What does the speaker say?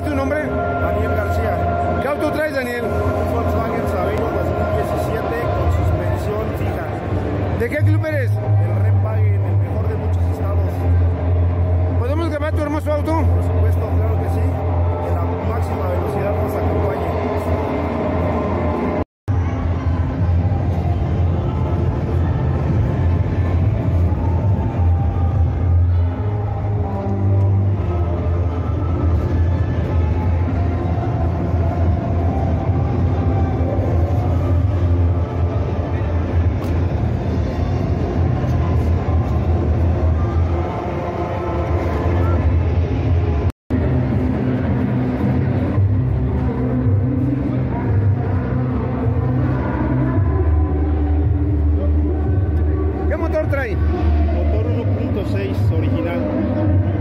es tu nombre? Daniel García. ¿Qué auto traes, Daniel? Volkswagen Sabello 2017 con suspensión fija. ¿De qué club eres? El Rempagen, el mejor de muchos estados. ¿Podemos grabar tu hermoso auto? Por supuesto, claro que sí. En la máxima velocidad. trae? Motor 1.6 original.